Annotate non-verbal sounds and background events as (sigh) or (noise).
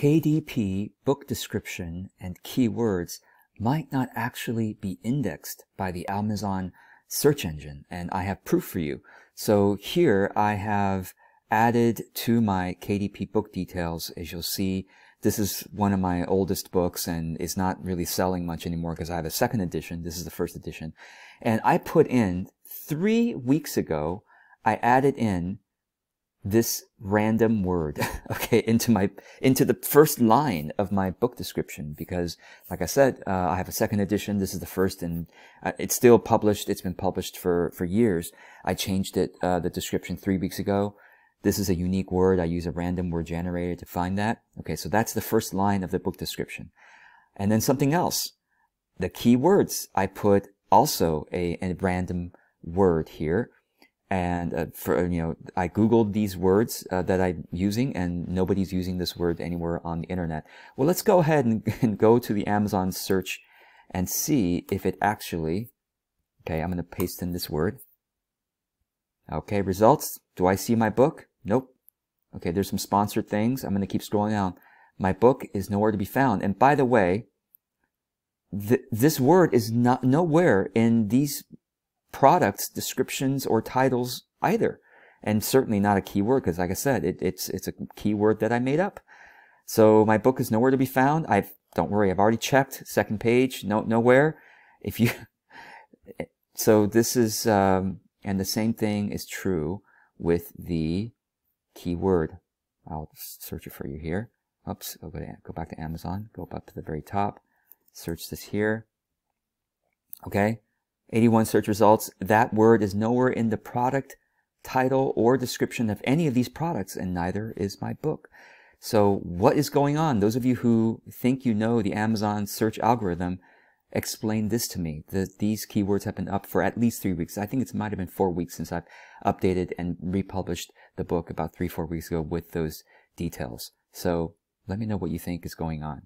KDP book description and keywords might not actually be indexed by the Amazon search engine, and I have proof for you. So here I have added to my KDP book details, as you'll see, this is one of my oldest books and it's not really selling much anymore because I have a second edition. This is the first edition. And I put in three weeks ago, I added in this random word, (laughs) okay, into my, into the first line of my book description because, like I said, uh, I have a second edition. This is the first and uh, it's still published. It's been published for, for years. I changed it, uh, the description three weeks ago. This is a unique word. I use a random word generator to find that. Okay, so that's the first line of the book description. And then something else. The keywords, I put also a, a random word here. And uh, for, you know, I Googled these words uh, that I'm using and nobody's using this word anywhere on the internet. Well, let's go ahead and, (laughs) and go to the Amazon search and see if it actually, okay, I'm going to paste in this word. Okay, results. Do I see my book? Nope. Okay, there's some sponsored things. I'm going to keep scrolling down. My book is nowhere to be found. And by the way, th this word is not nowhere in these products descriptions or titles either. And certainly not a keyword because like I said, it, it's, it's a keyword that I made up. So my book is nowhere to be found. I've, don't worry, I've already checked second page, no, nowhere. If you, (laughs) so this is, um, and the same thing is true with the keyword. I'll search it for you here. Oops, go, to, go back to Amazon, go up to the very top, search this here. Okay, 81 search results. That word is nowhere in the product title or description of any of these products, and neither is my book. So what is going on? Those of you who think you know the Amazon search algorithm, explain this to me. That these keywords have been up for at least three weeks. I think it might have been four weeks since I've updated and republished the book about three, four weeks ago with those details. So let me know what you think is going on.